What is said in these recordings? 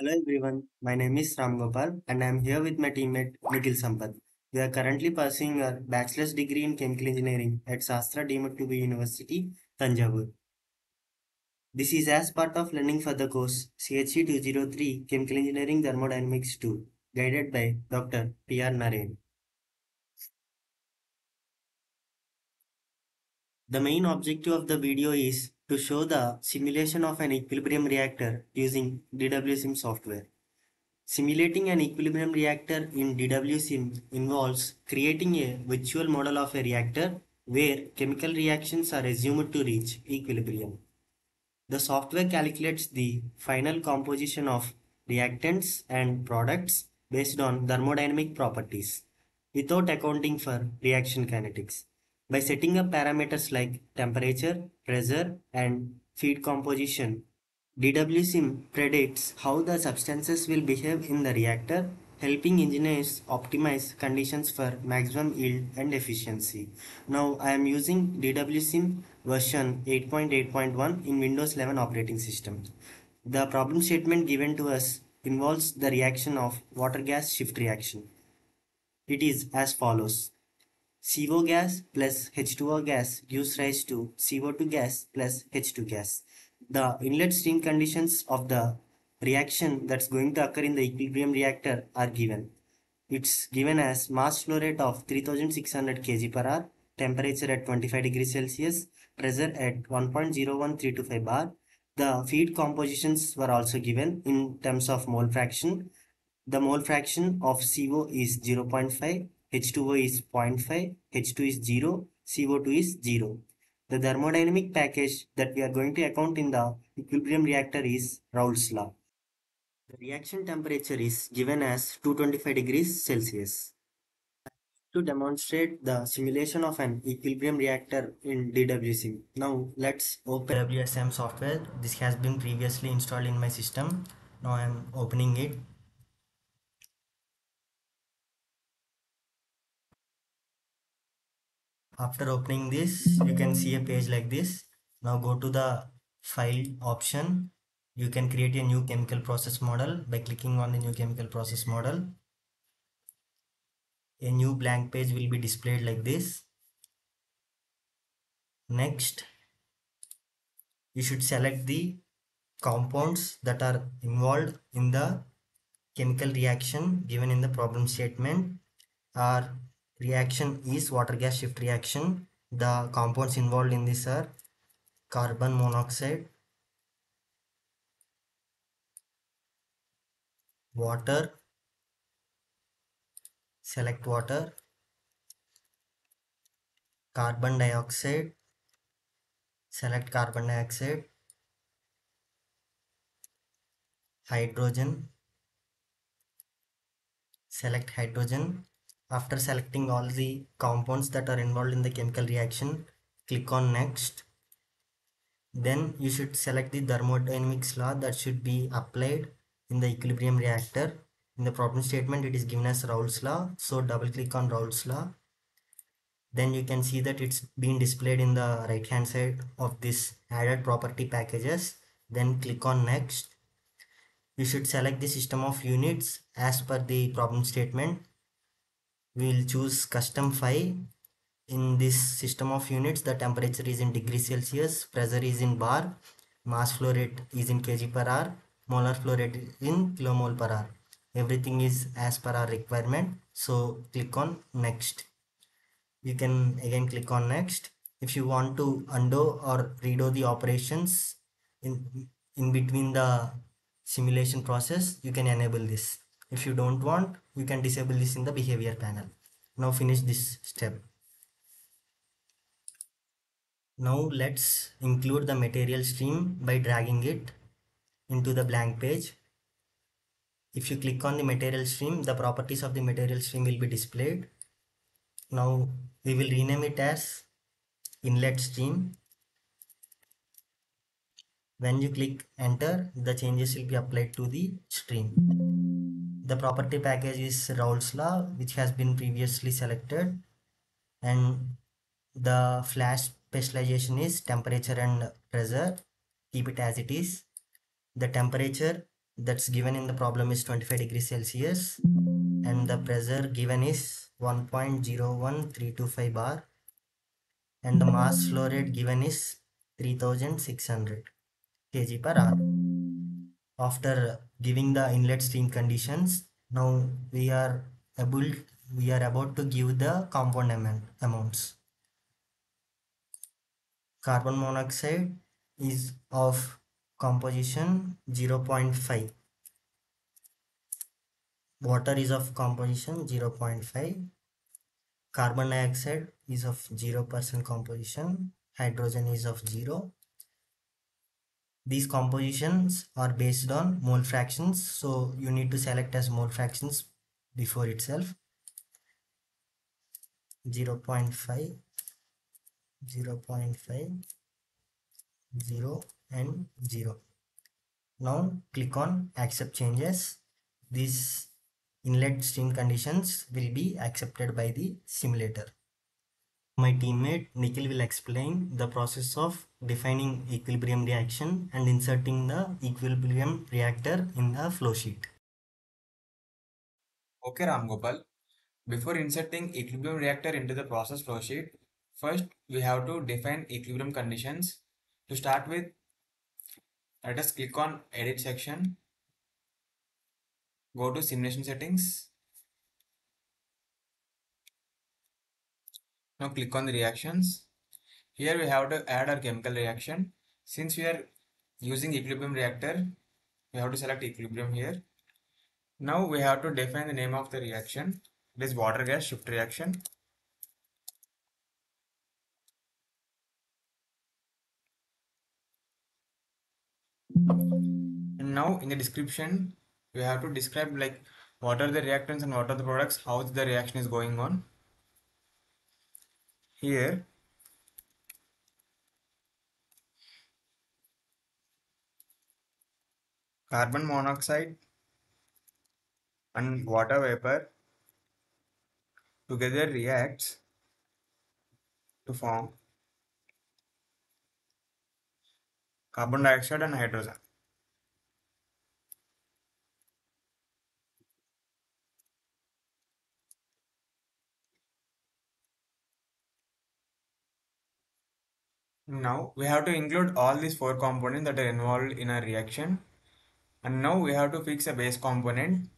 Hello everyone, my name is Ram Gopal and I am here with my teammate Nikhil Sampath. We are currently pursuing our bachelor's degree in chemical engineering at Sastra be University, Thanjavur. This is as part of learning for the course CHE 203 Chemical Engineering Thermodynamics 2, guided by Dr. P.R. Naren. The main objective of the video is to show the simulation of an equilibrium reactor using DWSIM software. Simulating an equilibrium reactor in DWSIM involves creating a virtual model of a reactor where chemical reactions are assumed to reach equilibrium. The software calculates the final composition of reactants and products based on thermodynamic properties without accounting for reaction kinetics. By setting up parameters like temperature, pressure, and feed composition, DWSIM predicts how the substances will behave in the reactor, helping engineers optimize conditions for maximum yield and efficiency. Now I am using DWSIM version 8.8.1 in Windows 11 operating system. The problem statement given to us involves the reaction of water gas shift reaction. It is as follows. CO gas plus H2O gas gives rise to CO2 gas plus H2 gas. The inlet stream conditions of the reaction that's going to occur in the equilibrium reactor are given. It's given as mass flow rate of 3600 kg per hour, temperature at 25 degrees Celsius, pressure at 1.01325 bar. The feed compositions were also given in terms of mole fraction. The mole fraction of CO is 0.5 H2O is 0.5, H2 is 0, CO2 is 0. The thermodynamic package that we are going to account in the equilibrium reactor is Raoult's law. The reaction temperature is given as 225 degrees Celsius. To demonstrate the simulation of an equilibrium reactor in DWSIM. Now let's open DWSIM software. This has been previously installed in my system. Now I am opening it after opening this you can see a page like this. Now go to the file option. You can create a new chemical process model by clicking on the new chemical process model. A new blank page will be displayed like this. Next you should select the compounds that are involved in the chemical reaction given in the problem statement. Or reaction is water gas shift reaction. The compounds involved in this are carbon monoxide water select water carbon dioxide select carbon dioxide hydrogen select hydrogen after selecting all the compounds that are involved in the chemical reaction, click on next. Then you should select the thermodynamics law that should be applied in the equilibrium reactor. In the problem statement, it is given as Raoult's law. So double click on Raoult's law. Then you can see that it's being displayed in the right hand side of this added property packages. Then click on next. You should select the system of units as per the problem statement we will choose custom 5 in this system of units. The temperature is in degree celsius pressure is in bar mass flow rate is in kg per hour molar flow rate in kilomole per hour. Everything is as per our requirement. So click on next. You can again click on next. If you want to undo or redo the operations in in between the simulation process you can enable this if you don't want you can disable this in the behavior panel. Now finish this step. Now let's include the material stream by dragging it into the blank page. If you click on the material stream the properties of the material stream will be displayed. Now we will rename it as inlet stream. When you click enter the changes will be applied to the stream the property package is Raoult's law which has been previously selected. And the flash specification is temperature and pressure. Keep it as it is. The temperature that's given in the problem is 25 degrees Celsius. And the pressure given is 1.01325 bar. And the mass flow rate given is 3600 kg per hour. After giving the inlet stream conditions, now we are able we are about to give the compound amount, amounts. Carbon monoxide is of composition 0.5 water is of composition 0.5 carbon dioxide is of 0% composition. Hydrogen is of 0 these compositions are based on mole fractions so you need to select as mole fractions before itself. 0 0.5 0 0.5 0 and 0 now click on accept changes. These inlet stream conditions will be accepted by the simulator my teammate Nikhil will explain the process of defining equilibrium reaction and inserting the equilibrium reactor in the flow sheet. Okay Ram Gopal, before inserting equilibrium reactor into the process flow sheet, first we have to define equilibrium conditions. To start with, let us click on edit section, go to simulation settings, Now click on the reactions. Here we have to add our chemical reaction. Since we are using equilibrium reactor, we have to select equilibrium here. Now we have to define the name of the reaction. It is water gas shift reaction. And now in the description, we have to describe like what are the reactants and what are the products, how the reaction is going on. Here carbon monoxide and water vapor together reacts to form carbon dioxide and hydrogen. Now we have to include all these four components that are involved in a reaction. And now we have to fix a base component.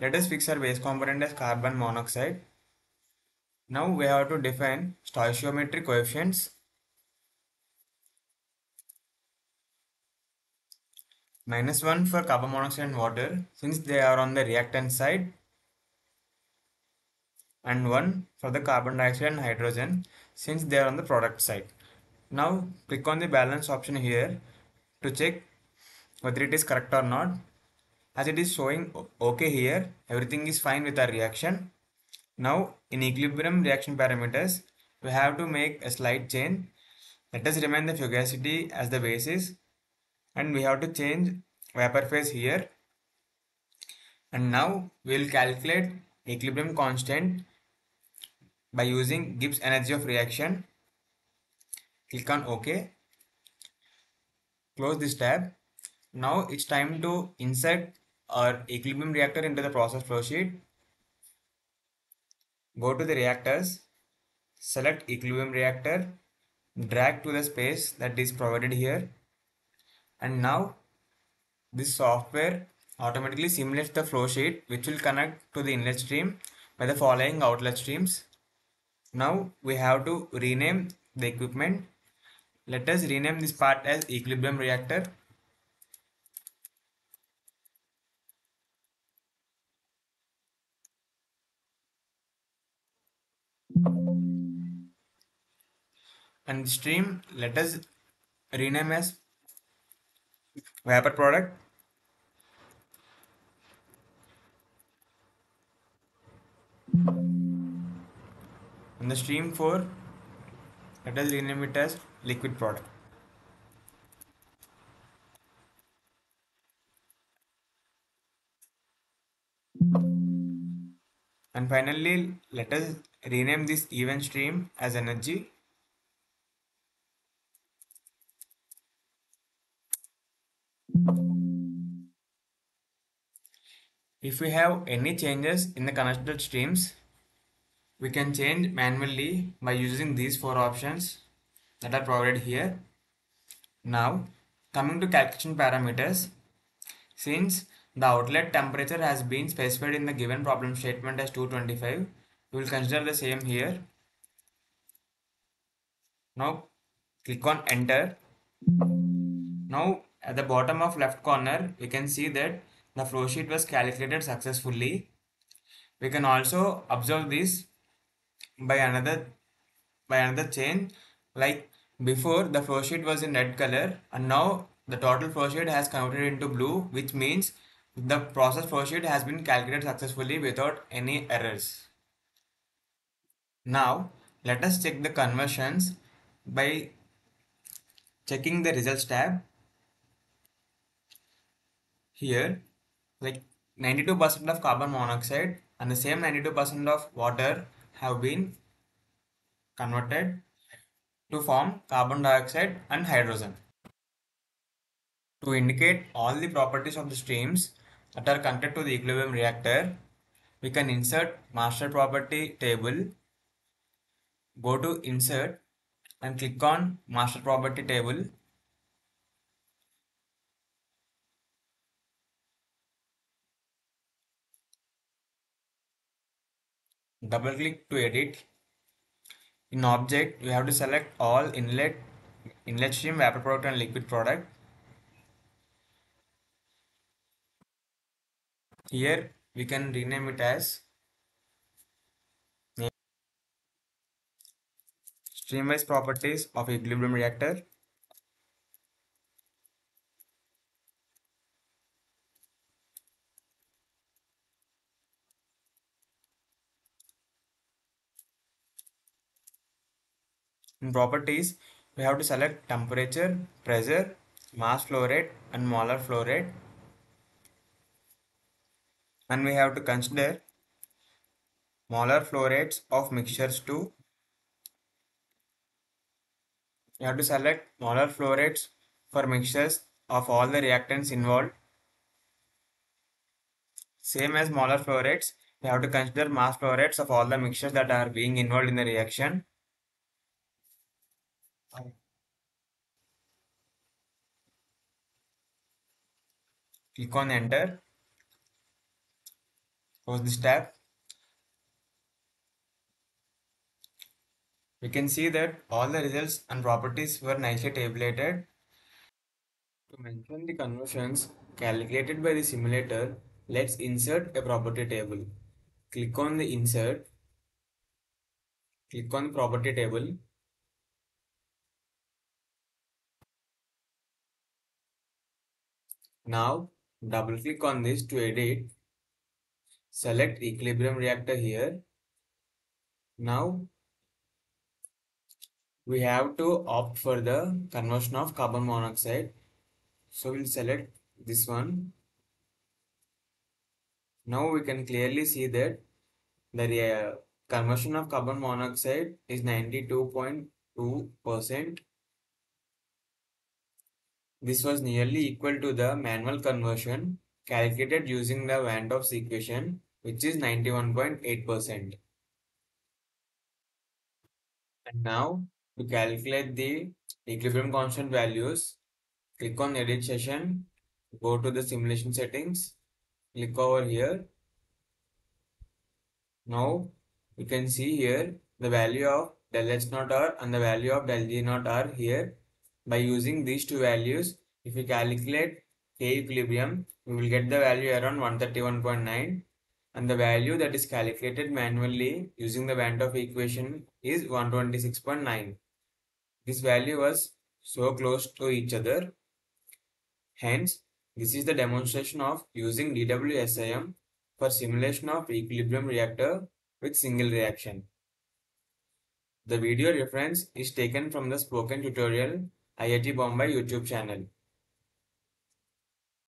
Let us fix our base component as carbon monoxide. Now we have to define stoichiometric coefficients. Minus 1 for carbon monoxide and water since they are on the reactant side and 1 for the carbon dioxide and hydrogen since they are on the product side. Now click on the balance option here to check whether it is correct or not. As it is showing OK here, everything is fine with our reaction. Now in equilibrium reaction parameters, we have to make a slight change. Let us remain the fugacity as the basis and we have to change vapor phase here. And now we will calculate equilibrium constant by using Gibbs energy of reaction click on OK. Close this tab. Now it's time to insert our equilibrium reactor into the process flow sheet. Go to the reactors. Select equilibrium reactor. Drag to the space that is provided here. And now this software automatically simulates the flow sheet which will connect to the inlet stream by the following outlet streams. Now we have to rename the equipment let us rename this part as equilibrium reactor. And stream, let us rename as vapor product. And the stream 4 let us rename it as liquid product. And finally, let us rename this event stream as energy. If we have any changes in the connected streams, we can change manually by using these four options that are provided here. Now, coming to calculation parameters, since the outlet temperature has been specified in the given problem statement as 225, we will consider the same here. Now, click on enter. Now, at the bottom of left corner, we can see that the flow sheet was calculated successfully. We can also observe this by another by another change like before the flow sheet was in red color and now the total flow sheet has converted into blue which means the process flow sheet has been calculated successfully without any errors. Now let us check the conversions by checking the results tab. Here like 92% of carbon monoxide and the same 92% of water have been converted to form carbon dioxide and hydrogen. To indicate all the properties of the streams that are connected to the equilibrium reactor, we can insert master property table, go to insert and click on master property table. Double click to edit in object, you have to select all inlet, inlet stream, vapor product and liquid product. Here we can rename it as streamwise properties of equilibrium reactor. In properties, we have to select temperature, pressure, mass flow rate and molar flow rate. And we have to consider molar flow rates of mixtures too. You have to select molar flow rates for mixtures of all the reactants involved. Same as molar flow rates, we have to consider mass flow rates of all the mixtures that are being involved in the reaction. Click on enter. Close this tab. We can see that all the results and properties were nicely tabulated. To mention the conversions calculated by the simulator, let's insert a property table. Click on the insert. Click on property table. Now double click on this to edit. Select equilibrium reactor here. Now we have to opt for the conversion of carbon monoxide. So we'll select this one. Now we can clearly see that the conversion of carbon monoxide is 92.2%. This was nearly equal to the manual conversion calculated using the Van Hoff's equation which is 91.8%. And now to calculate the equilibrium constant values, click on edit session, go to the simulation settings, click over here. Now you can see here the value of del H naught R and the value of del G naught R here. By using these two values, if we calculate K equilibrium, we will get the value around 131.9 and the value that is calculated manually using the Van 't Hoff equation is 126.9. This value was so close to each other. Hence, this is the demonstration of using DWSIM for simulation of equilibrium reactor with single reaction. The video reference is taken from the spoken tutorial I I T Bombay YouTube channel